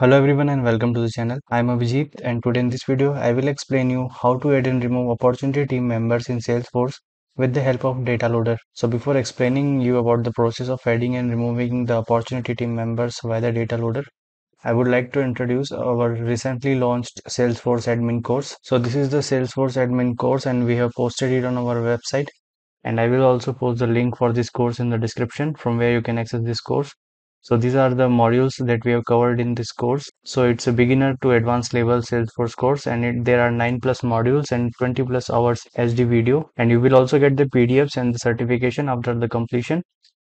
Hello everyone and welcome to the channel. I am Abhijit and today in this video I will explain you how to add and remove opportunity team members in Salesforce with the help of data loader. So before explaining you about the process of adding and removing the opportunity team members via the data loader, I would like to introduce our recently launched Salesforce admin course. So this is the Salesforce admin course and we have posted it on our website and I will also post the link for this course in the description from where you can access this course. So these are the modules that we have covered in this course. So it's a beginner to advanced level Salesforce course and it, there are 9 plus modules and 20 plus hours HD video and you will also get the PDFs and the certification after the completion.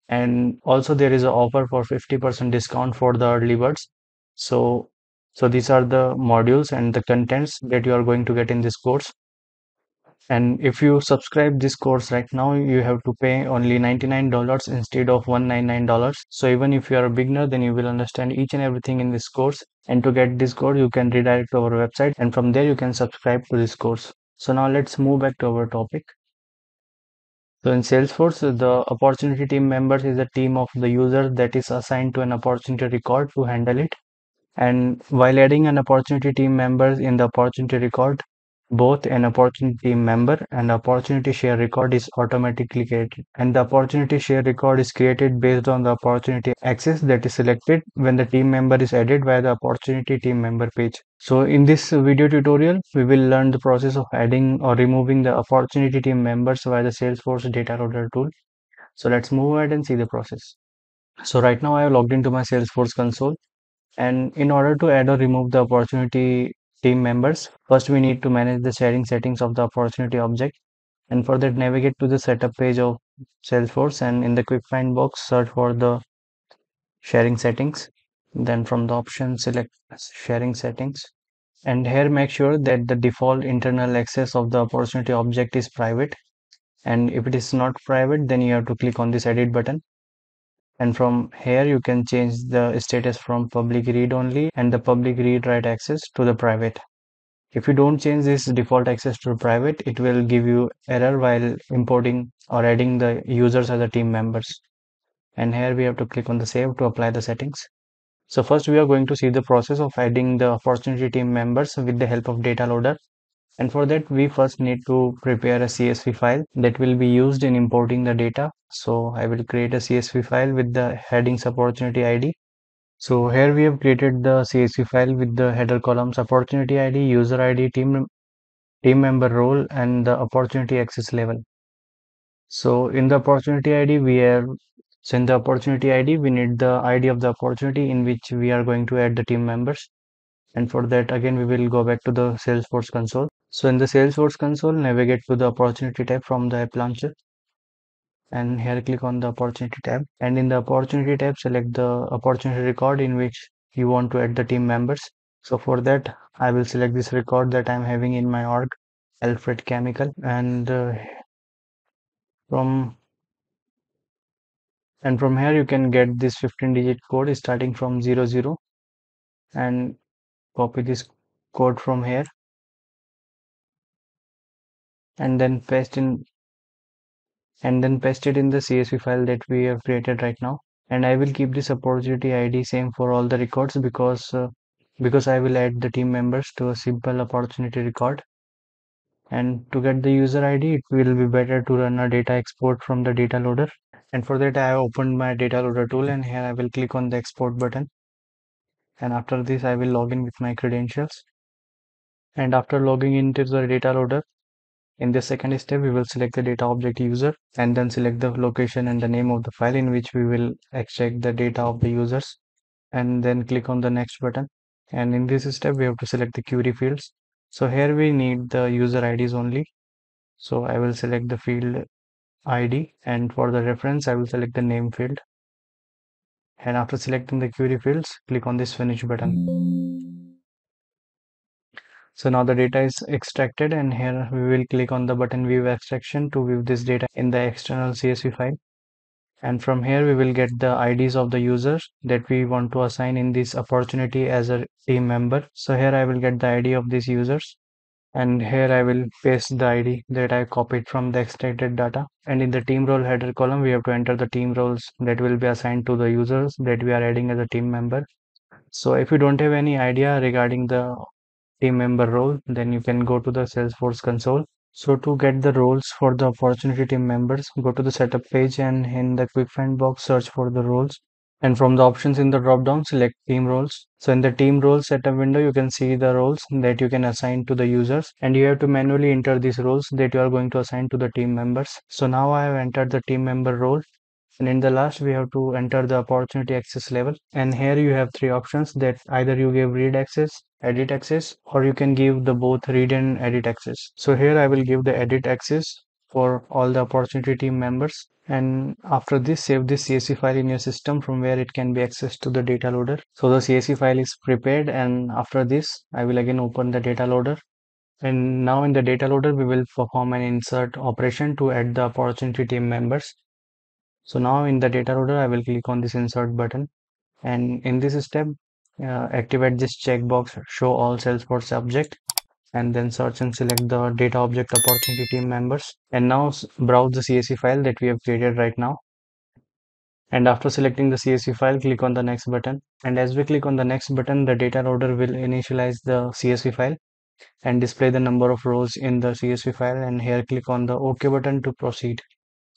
And also there is an offer for 50% discount for the early birds. So, so these are the modules and the contents that you are going to get in this course and if you subscribe this course right now you have to pay only $99 instead of $199 so even if you are a beginner then you will understand each and everything in this course. And to get this course you can redirect to our website. And from there you can subscribe to this course. So now let's move back to our topic. So in Salesforce, the opportunity team members is a team of the users that is assigned to an opportunity record to handle it. And while adding an opportunity team members in the opportunity record, both an opportunity member and opportunity share record is automatically created. And the opportunity share record is created based on the opportunity access that is selected when the team member is added via the opportunity team member page. So in this video tutorial we will learn the process of adding or removing the opportunity team members via the salesforce data loader tool. So let's move ahead and see the process. So right now i have logged into my salesforce console. And in order to add or remove the opportunity team members. First, we need to manage the sharing settings of the opportunity object. And for that, navigate to the setup page of Salesforce and in the quick find box, search for the sharing settings. Then from the option, select sharing settings. And here make sure that the default internal access of the opportunity object is private. And if it is not private, then you have to click on this edit button and from here you can change the status from public read only and the public read write access to the private. If you don't change this default access to private it will give you error while importing or adding the users as the team members. And here we have to click on the save to apply the settings. So first we are going to see the process of adding the opportunity team members with the help of data loader and for that we first need to prepare a CSV file that will be used in importing the data. So I will create a CSV file with the headings opportunity ID so here we have created the CSV file with the header columns opportunity ID user ID team team member role and the opportunity access level. So in the opportunity ID we have so in the opportunity ID we need the ID of the opportunity in which we are going to add the team members. And for that again we will go back to the Salesforce console so in the Salesforce console, navigate to the opportunity tab from the app launcher. And here click on the opportunity tab. And in the opportunity tab select the opportunity record in which you want to add the team members. So for that I will select this record that I'm having in my org Alfred Chemical. And uh, from and from here you can get this 15 digit code starting from 00 and copy this code from here and then paste in and then paste it in the CSV file that we have created right now. And I will keep this opportunity ID same for all the records because uh, because I will add the team members to a simple opportunity record. And to get the user ID it will be better to run a data export from the data loader. And for that I have opened my data loader tool and here I will click on the export button. And after this I will log in with my credentials. And after logging into the data loader in the second step, we will select the data object user and then select the location and the name of the file in which we will extract the data of the users and then click on the next button. And in this step, we have to select the query fields. So here we need the user IDs only. So I will select the field ID and for the reference, I will select the name field. And after selecting the query fields, click on this finish button. So now the data is extracted and here we will click on the button view extraction to view this data in the external CSV file. And from here we will get the IDs of the users that we want to assign in this opportunity as a team member. So here I will get the ID of these users and here I will paste the ID that I copied from the extracted data and in the team role header column we have to enter the team roles that will be assigned to the users that we are adding as a team member So if you don't have any idea regarding the team member role, then you can go to the Salesforce console. So to get the roles for the opportunity team members, go to the setup page and in the quick find box, search for the roles. And from the options in the drop down, select team roles. So in the team roles setup window, you can see the roles that you can assign to the users and you have to manually enter these roles that you are going to assign to the team members. So now I have entered the team member role and in the last we have to enter the opportunity access level. And here you have three options that either you give read access edit access or you can give the both read and edit access. So here i will give the edit access for all the opportunity team members. And after this save this csv file in your system from where it can be accessed to the data loader. So the csv file is prepared and after this i will again open the data loader. And now in the data loader we will perform an insert operation to add the opportunity team members so now in the data loader, I will click on this insert button and in this step, uh, activate this checkbox show all Salesforce object and then search and select the data object opportunity team members and now browse the CSV file that we have created right now. And after selecting the CSV file, click on the next button. And as we click on the next button, the data loader will initialize the CSV file and display the number of rows in the CSV file and here click on the OK button to proceed.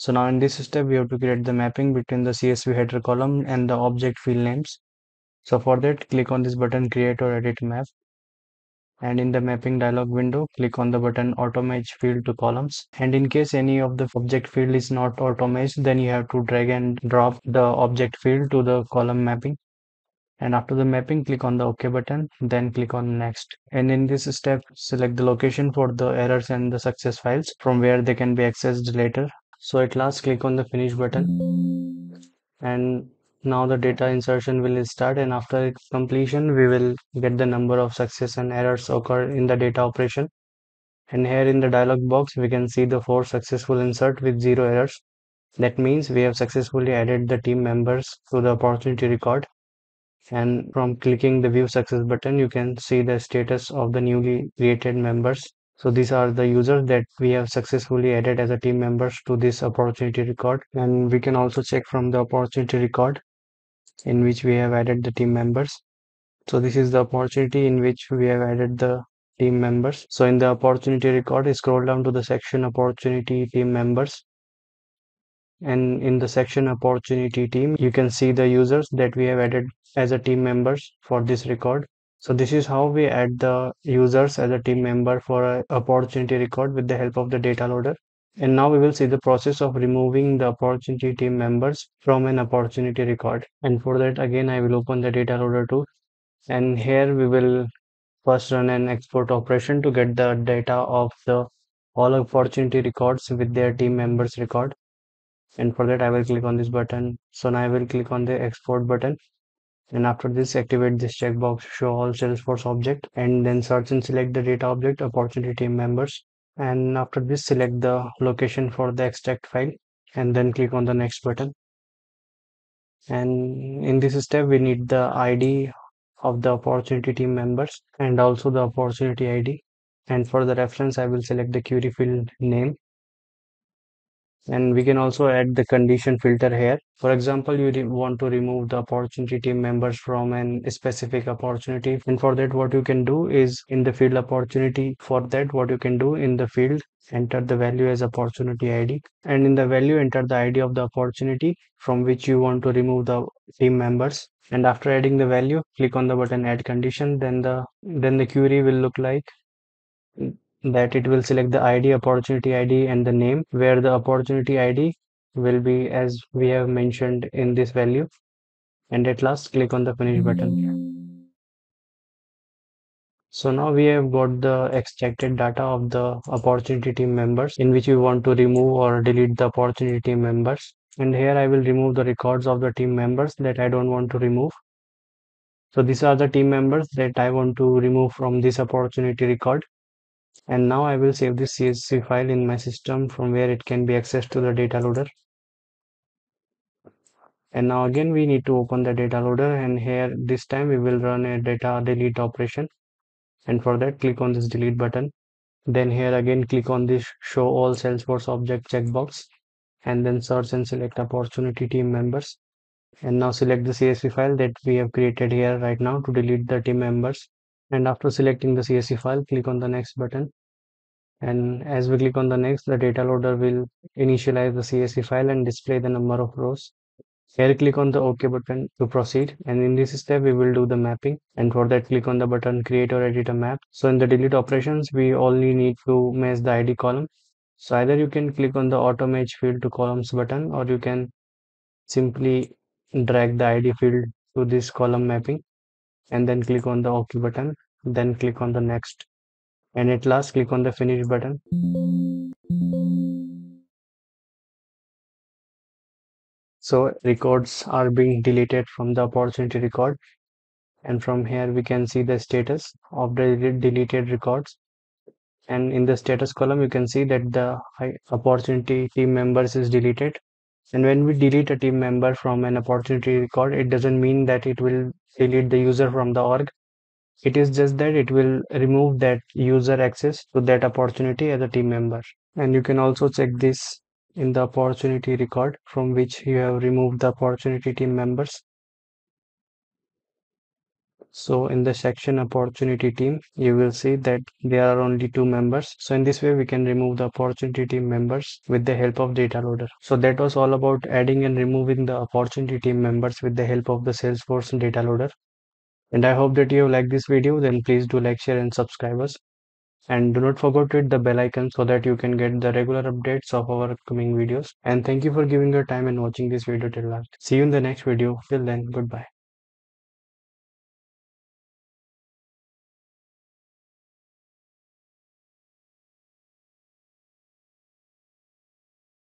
So now in this step, we have to create the mapping between the CSV header column and the object field names. So for that, click on this button create or edit map. And in the mapping dialog window, click on the button auto match field to columns. And in case any of the object field is not auto match, then you have to drag and drop the object field to the column mapping. And after the mapping, click on the OK button, then click on next. And in this step, select the location for the errors and the success files from where they can be accessed later so at last click on the finish button. And now the data insertion will start. And after completion we will get the number of success and errors occur in the data operation. And here in the dialog box we can see the four successful insert with zero errors. That means we have successfully added the team members to the opportunity record. And from clicking the view success button you can see the status of the newly created members so these are the users that we have successfully added as a team members to this opportunity record. And we can also check from the opportunity record in which we have added the team members. So this is the opportunity in which we have added the team members. So in the opportunity record, scroll down to the section opportunity team members. And in the section opportunity team, you can see the users that we have added as a team members for this record. So this is how we add the users as a team member for a opportunity record with the help of the data loader. And now we will see the process of removing the opportunity team members from an opportunity record. And for that, again, I will open the data loader tool. And here we will first run an export operation to get the data of the all opportunity records with their team members record. And for that, I will click on this button. So now I will click on the export button and after this activate this checkbox show all salesforce object and then search and select the data object opportunity team members. And after this select the location for the extract file and then click on the next button. And in this step we need the id of the opportunity team members and also the opportunity id and for the reference i will select the query field name and we can also add the condition filter here. For example you want to remove the opportunity team members from an specific opportunity. And for that what you can do is in the field opportunity for that what you can do in the field enter the value as opportunity id and in the value enter the id of the opportunity from which you want to remove the team members. And after adding the value click on the button add condition then the then the query will look like that it will select the ID, opportunity ID and the name where the opportunity ID will be as we have mentioned in this value and at last click on the finish button. So now we have got the extracted data of the opportunity team members in which we want to remove or delete the opportunity team members and here I will remove the records of the team members that I don't want to remove. So these are the team members that I want to remove from this opportunity record and now I will save this CSV file in my system from where it can be accessed to the data loader. And now again we need to open the data loader. And here this time we will run a data delete operation. And for that click on this delete button. Then here again click on this show all salesforce object checkbox. And then search and select opportunity team members. And now select the CSV file that we have created here right now to delete the team members and after selecting the CSV file click on the next button. And as we click on the next the data loader will initialize the CSV file and display the number of rows. Here click on the OK button to proceed. And in this step we will do the mapping. And for that click on the button create or edit a map. So in the delete operations we only need to match the ID column. So either you can click on the auto match field to columns button or you can simply drag the ID field to this column mapping and then click on the OK button then click on the next and at last click on the finish button. So records are being deleted from the opportunity record and from here we can see the status of the deleted records. And in the status column you can see that the opportunity team members is deleted and when we delete a team member from an opportunity record it doesn't mean that it will delete the user from the org it is just that it will remove that user access to that opportunity as a team member and you can also check this in the opportunity record from which you have removed the opportunity team members. So in the section opportunity team, you will see that there are only two members. So in this way, we can remove the opportunity team members with the help of data loader. So that was all about adding and removing the opportunity team members with the help of the Salesforce data loader. And I hope that you liked this video. Then please do like, share and subscribe us and do not forget to hit the bell icon so that you can get the regular updates of our upcoming videos and thank you for giving your time and watching this video till last see you in the next video till then goodbye